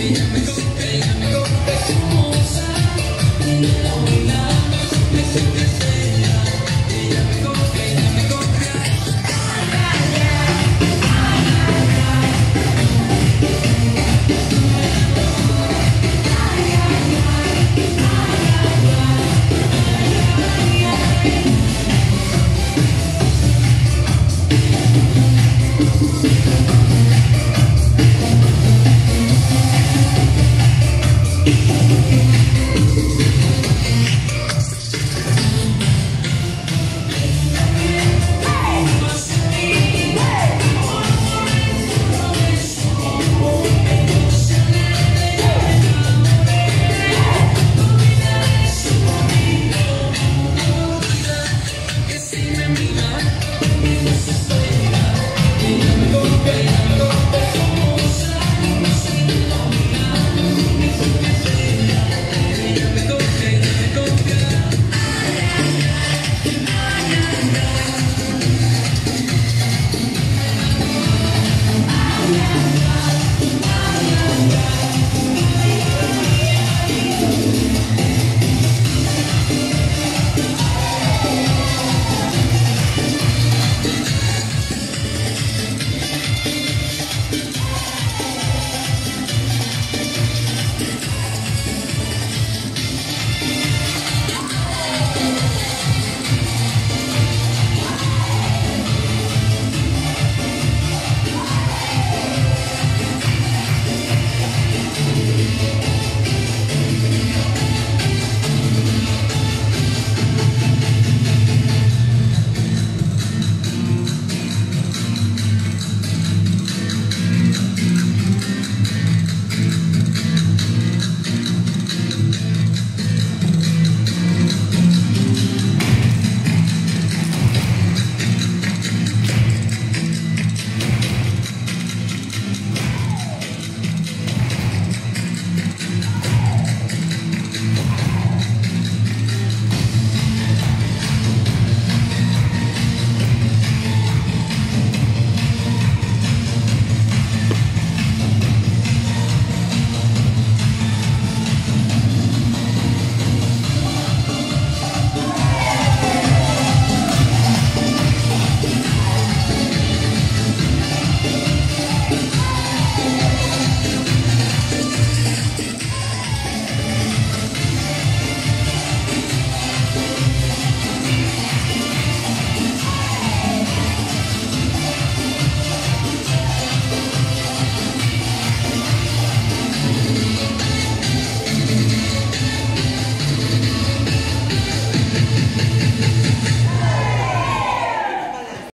Tinha, mas você tem.